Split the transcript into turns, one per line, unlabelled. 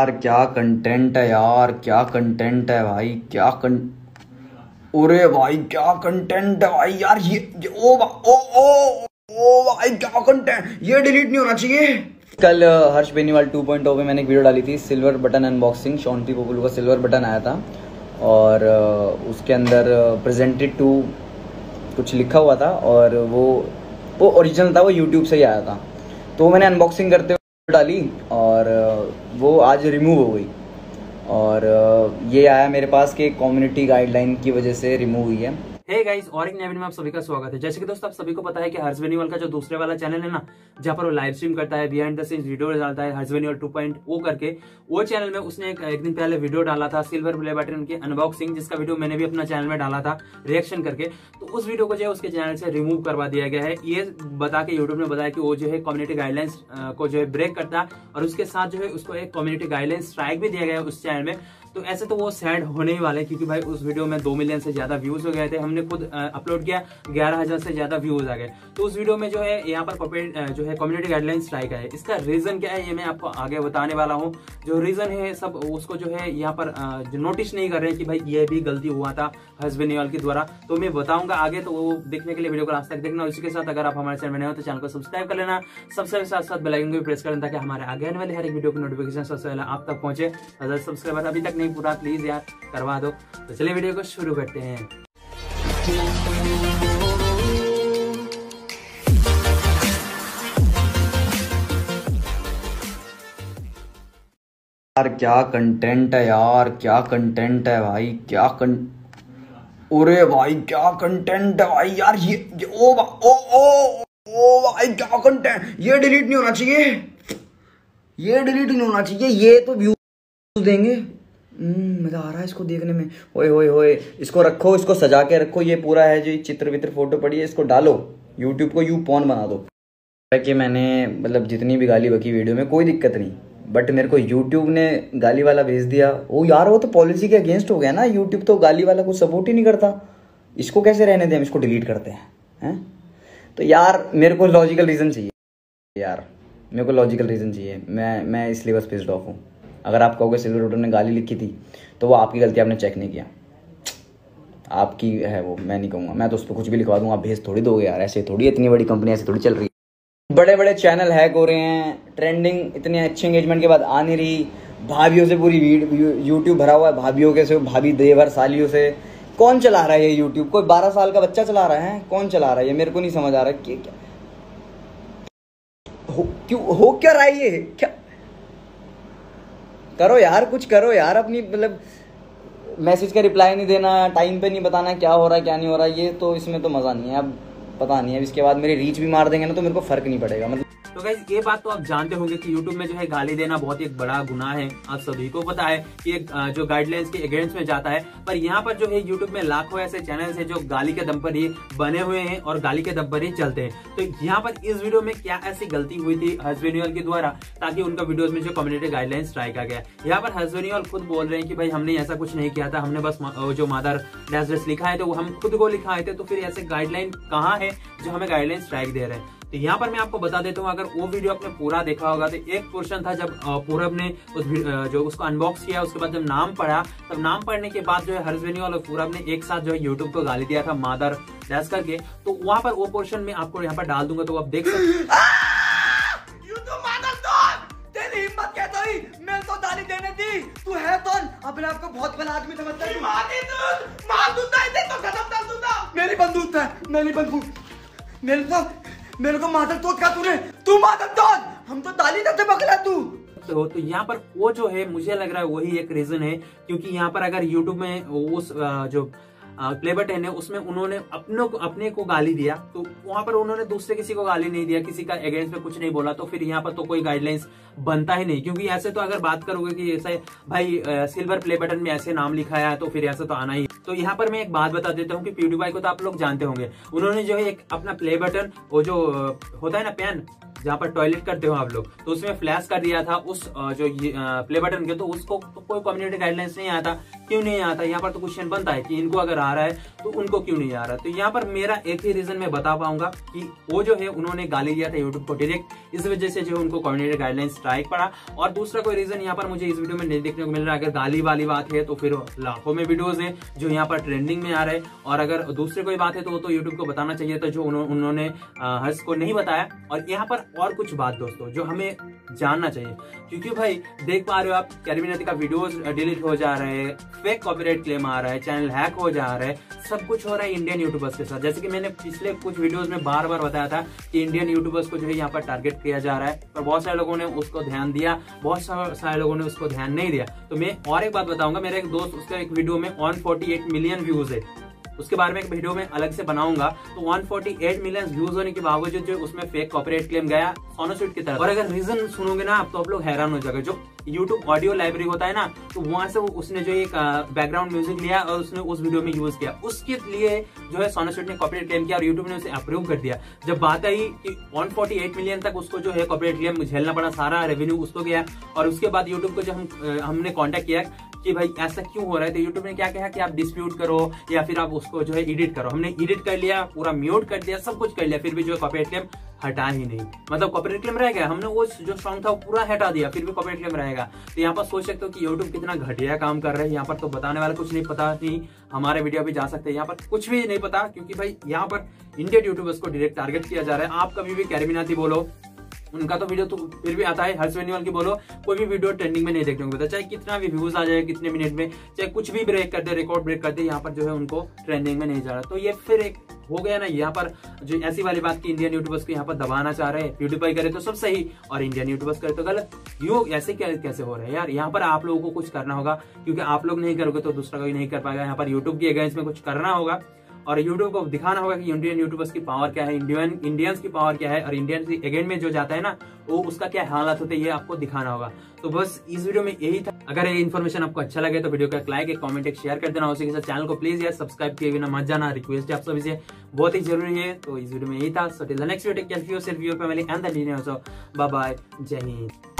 यार क्या कंटेंट है यार क्या कंटेंट है भाई क्या कं अरे भाई क्या कंटेंट है भाई यार ये, ये ओ ओ ओ ओ भाई क्या कंटेंट ये डिलीट नहीं होना चाहिए। कल हर्ष बेनीवाल 2.0 पे मैंने एक वीडियो डाली थी सिल्वर बटन अनबॉक्सिंग शॉन्टी पोपुलू का सिल्वर बटन आया था। और उसके अंदर प्रेजेंटेड टू कुछ लिखा हुआ था और वो वो ओरिजिनल था वो यूट्यूब से ही आया था। तो मैंने अनबॉक्सिंग करते डाली और वो आज रिमूव हो गई। और ये आया मेरे पास कि कम्युनिटी गाइडलाइन की वजह से रिमूव हुई है।
गाइस और एक नए में आप सभी का स्वागत है। जैसे कि दोस्तों आप सभी को पता है कि हर्ष बेनीवाल का जो दूसरे वाला चैनल है ना जहाँ पर वो लाइव स्ट्रीम करता है बिहाइंड द सीन्स वीडियो डालता है Harsh Beniwal two point o करके वो चैनल में उसने एक, एक दिन पहले वीडियो डाला था सिल्वर प्ले बटन की अनबॉक्सिंग जिसका वीडियो मैंने भी अपना चैनल में डाला था रिएक्शन करके। तो उस वीडियो को जो है उसके चैनल से रिमूव करवा दिया गया है। ये बता के यूट्यूब ने बताया कि वो जो है कम्युनिटी गाइडलाइंस को जो है ब्रेक करता है और उसके साथ जो है उसको एक कम्युनिटी गाइडलाइंस स्ट्राइक भी दिया गया है उस चैनल में। तो ऐसे तो वो सैड होने ही वाले क्योंकि भाई उस वीडियो में दो मिलियन से ज़्यादा व्यूज़ हो गए थे। हमने खुद अपलोड किया, ग्यारह हज़ार से ज़्यादा व्यूज़ आ गए। तो उस वीडियो में जो है, यहाँ पर जो है कम्युनिटी गाइडलाइन स्ट्राइक है इसका रीजन क्या है, ये मैं आपको आगे बताने वाला हूँ। जो रीजन है, सब उसको जो है, यहाँ पर नोटिस नहीं कर रहे हैं कि भाई ये भी गलती हुआ था हसबेंड नेवाल के द्वारा। तो मैं बताऊँगा आगे तो वो देखने के लिए वीडियो को लास्ट तक देखना। इसी के साथ अगर आप हमारे चैनल में नए हो तो चैनल को सब्सक्राइब कर लेना। सबसे साथ साथ बेल आइकन को भी प्रेस कर लेना, ताकि हमारे आगे आने वाले हर एक वीडियो की नोटिफिकेशन सबसे पहले आप तक पहुँचे। अगर सब्सक्राइबर अभी तक नहीं पूरा प्लीज़ यार करवा दो। तो चलिए वीडियो को शुरू करते हैं।
यार क्या कंटेंट है यार क्या कंटेंट है भाई क्या कं अरे भाई क्या कंटेंट है भाई यार ये, ये ओ ओ ओ ओ भाई क्या कंटेंट ये डिलीट नहीं होना चाहिए। ये डिलीट नहीं होना चाहिए ये तो व्यूज़ देंगे। मज़ा आ रहा है इसको देखने में। ओए होए होए इसको रखो, इसको सजा के रखो, ये पूरा है जो चित्र वित्र फ़ोटो पड़ी है, इसको डालो यूट्यूब को यू पॉन बना दो। कि मैंने मतलब जितनी भी गाली बकी वीडियो में, कोई दिक्कत नहीं। बट मेरे को यूट्यूब ने गाली वाला भेज दिया। वो यार, वो तो पॉलिसी के अगेंस्ट हो गया ना। यूट्यूब तो गाली वाला को सपोर्ट ही नहीं करता। इसको कैसे रहने दें? हम इसको डिलीट करते हैं हैं? तो यार, मेरे को लॉजिकल रीज़न चाहिए। यार, मेरे को लॉजिकल रीज़न चाहिए। मैं मैं इसलिए बस पिस्ड ऑफ़ हूँ। अगर आप कहोगे सिल्वर रोटर ने गाली लिखी थी तो वो आपकी गलती आपने चेक नहीं किया। आपकी है वो, मैं नहीं कहूँगा। मैं तो उस पर कुछ भी लिखवा दूँगा, आप भेज थोड़ी दोगे यार, ऐसे थोड़ी इतनी बड़ी कंपनी ऐसे थोड़ी चल रही है। बड़े बड़े चैनल हैक हो रहे हैं ट्रेंडिंग इतने अच्छे एंगेजमेंट के बाद आ नहीं रही। भाभीियों से पूरी यूट्यूब भरा हुआ है, भाभीियों के से, भाभी देवर सालियों से। कौन चला रहा है ये यूट्यूब कोई बारह साल का बच्चा चला रहा है? कौन चला रहा है? ये मेरे को नहीं समझ आ रहा है क्या हो, क्यों, हो क्या रहा है ये? क्या करो यार, कुछ करो यार, अपनी मतलब मैसेज का रिप्लाई नहीं देना टाइम पे नहीं बताना क्या हो रहा है, क्या नहीं हो रहा है, ये तो इसमें तो मज़ा नहीं है। अब पता नहीं है इसके बाद मेरी रीच भी मार देंगे ना तो मेरे को फ़र्क नहीं पड़ेगा। मतलब
तो गाइज़ ये बात तो आप जानते होंगे कि YouTube में जो है गाली देना बहुत ही एक बड़ा गुना है। आप सभी को पता है कि जो गाइडलाइंस के अगेंस्ट में जाता है, पर यहाँ पर जो है YouTube में लाखों ऐसे चैनल है जो गाली के दम पर ही बने हुए हैं और गाली के दम पर ही चलते हैं। तो यहाँ पर इस वीडियो में क्या ऐसी गलती हुई थी हसबेनियल के द्वारा, ताकि उनका वीडियोज़ में जो कम्युनिटी गाइडलाइंस स्ट्राइक आ गया। यहाँ पर हसबेनियल खुद बोल रहे हैं कि भाई, हमने ऐसा कुछ नहीं किया था, हमने बस जो मादर डैस लिखा है तो हम खुद को लिखा है तो फिर ऐसे गाइडलाइन कहाँ है जो हमें गाइडलाइन स्ट्राइक दे रहे हैं? तो यहाँ पर मैं आपको बता देता हूँ अगर वो वीडियो आपने पूरा देखा होगा तो एक पोर्शन था जब पूरब ने उस जो उसको अनबॉक्स किया उसके बाद जब नाम पढ़ा तब नाम पढ़ने के बाद जो है हर्ष बेनीवाल और पूरब ने एक साथ जो है यूट्यूब को गाली दिया था मादर डैश करके। तो वहाँ पर वो पोर्शन में आपको यहाँ पर डाल दूँगा तो आप देख सकते
यू तो मादर कौन तेरी हिम्मत कैसे हुई मैं तो गाली देने दी। तू है कौन? अपने आप को बहुत बड़ा आदमी समझता है मार दे तू! मार दूँगा इसे तो खत्म कर दूँगा। मेरी बंदूक है मेरी बंदूक। मेरे तो मेरे को मादर तोड़ का तूने। तू मादर तोड़ हम तो ताली देते बकला तू।
हो तो यहाँ पर वो जो है, मुझे लग रहा है वही एक रीजन है, क्योंकि यहाँ पर अगर यूट्यूब में उस जो प्ले बटन है, उसमें उन्होंने अपनों को अपने को गाली दिया। तो वहाँ पर उन्होंने दूसरे किसी को गाली नहीं दिया, किसी का अगेंस्ट में कुछ नहीं बोला तो फिर यहाँ पर तो कोई गाइडलाइंस बनता ही नहीं। क्योंकि ऐसे तो अगर बात करोगे कि ऐसे भाई सिल्वर प्ले बटन में ऐसे नाम लिखा है तो फिर ऐसे तो आना ही। तो यहाँ पर मैं एक बात बता देता हूँ कि प्यूडीफाई को तो आप लोग जानते होंगे। उन्होंने जो है एक अपना प्ले बटन वो जो होता है ना पेन जहाँ पर टॉयलेट करते हो आप लोग तो उसमें फ्लैश कर दिया था, उस जो प्ले बटन के तो उसको तो कोई कम्युनिटी गाइडलाइंस नहीं आता। क्यों नहीं आता? यहाँ पर तो क्वेश्चन बनता है कि इनको अगर आ रहा है तो उनको क्यों नहीं आ रहा? तो यहाँ पर मेरा एक ही रीजन मैं बता पाऊँगा कि वो जो है, उन्होंने गाली दिया था यूट्यूब को डायरेक्ट इस वजह से जो उनको कम्युनिटी गाइडलाइन स्ट्राइक पड़ा। और दूसरा कोई रीजन यहाँ पर मुझे इस वीडियो में नहीं देखने को मिल रहा है अगर गाली वाली बात है तो फिर लाखों में वीडियोज़ है जो यहाँ पर ट्रेंडिंग में आ रहे और अगर दूसरी कोई बात है तो वो तो यूट्यूब को बताना चाहिए था, जो उन्होंने हर्ष को नहीं बताया। और यहाँ पर और कुछ बात दोस्तों, जो हमें जानना चाहिए। क्योंकि भाई, देख पा रहे हो आप कैरमिनती का वीडियोस डिलीट हो जा रहे हैं फेक कॉपीराइट क्लेम आ रहा है चैनल हैक हो जा रहा है, सब कुछ हो रहा है इंडियन यूट्यूबर्स के साथ। जैसे कि मैंने पिछले कुछ वीडियोस में बार बार बताया था कि इंडियन यूट्यूबर्स को जो है यहाँ पर टारगेट किया जा रहा है और बहुत सारे लोगों ने उसको ध्यान दिया, बहुत सारे लोगों ने उसको ध्यान नहीं दिया। तो मैं और एक बात बताऊँगा, मेरा एक दोस्त, उसका एक वीडियो में वन मिलियन व्यूज़ है। उसके बारे में एक वीडियो में अलग से बनाऊँगा। तो 148 मिलियन व्यूज़ होने के बावजूद जो उसमें फेक कॉपीराइट क्लेम गया सोनोस्वीट की तरफ़। और अगर रीजन सुनोगे ना आप तो आप लोग हैरान हो जाएगा जो यूट्यूब ऑडियो लाइब्रेरी होता है ना तो वहाँ से उसने जो एक बैकग्राउंड म्यूज़िक लिया और उसने उस वीडियो में यूज़ किया। उसके लिए जो है सोनोस्वीट ने कॉपरेट क्लेम किया और यूट्यूब ने उसे अप्रूव कर दिया। जब बात आई कि 148 मिलियन तक उसको जो है कॉपरेट क्लेम झेलना पड़ा, सारा रेवेन्यू उसको गया। और उसके बाद यूट्यूब को जो हम हमने कॉन्टेक्ट किया कि भाई ऐसा क्यों हो रहा है? तो यूट्यूब ने क्या कहा कि आप डिस्प्यूट करो या फिर आप उसको जो है एडिट करो। हमने एडिट कर लिया, पूरा म्यूट कर दिया, सब कुछ कर लिया, फिर भी जो है कॉपीराइट क्लेम हटा ही नहीं। मतलब कॉपीराइट क्लेम रह गया। हमने वो जो सॉन्ग था वो पूरा हटा दिया, फिर भी कॉपीराइट क्लेम रहेगा। तो यहाँ पर सोच सकते हो कि यूट्यूब कितना घटिया काम कर रहे हैं। यहाँ पर तो बताने वाला कुछ नहीं, पता नहीं। हमारे वीडियो भी जा सकते हैं। यहाँ पर कुछ भी नहीं पता, क्योंकि भाई यहाँ पर इंडियन यूट्यूबर्स को डायरेक्ट टारगेट किया जा रहा है। आप कभी भी कैरमिनाती बोलो उनका तो वीडियो तो फिर भी आता है। हर्ष बेनीवाल की बोलो, कोई भी वीडियो ट्रेंडिंग में नहीं देखने को मिलता चाहे कितना भी व्यूज़ आ जाए, कितने मिनट में, चाहे कुछ भी ब्रेक कर दे रिकॉर्ड ब्रेक कर दे, यहाँ पर जो है उनको ट्रेंडिंग में नहीं जा रहा। तो ये फिर एक हो गया ना, यहाँ पर जो ऐसी वाली बात की इंडियन यूट्यूबर्स को यहाँ पर दबाना चाह रहे हैं यूट्यूब करे तो सब सही, और इंडियन यूट्यूबर्स करे तो गलत। यो, ऐसे क्या, कैसे हो रहे है यार? यहाँ पर आप लोगों को कुछ करना होगा, क्योंकि आप लोग नहीं करोगे तो दूसरा कोई नहीं कर पाएगा। यहाँ पर यूट्यूब की अगेंस्ट में कुछ करना होगा। और यूट्यूब को दिखाना होगा कि इंडियन यूट्यूबर्स की पावर क्या है इंडियन इंडियंस की पावर क्या है, और इंडियन अगेंस्ट में जो जाता है ना, वो उसका क्या हालात होते हैं, ये आपको दिखाना होगा। तो बस इस वीडियो में यही था। अगर ये इन्फॉर्मेशन आपको अच्छा लगे तो वीडियो का एक लाइक एक कमेंट एक शेयर कर देना। उसी के साथ चैनल को प्लीज़ यार सब्सक्राइब किए बिना मत जाना। रिक्वेस्ट है आप सभी से। बहुत ही ज़रूरी है। तो इस वीडियो में यही था। So till the next video take care family and the bye जय हिंद